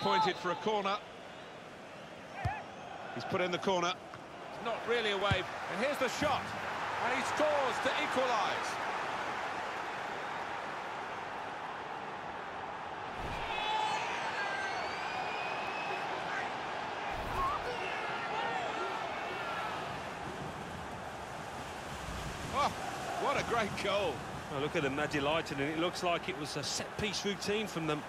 pointed for a corner. He's put in the corner. Not really a wave, And here's the shot. And he scores to equalise. Oh, what a great goal. Oh, look at them, they're delighted, and it looks like it was a set-piece routine from them.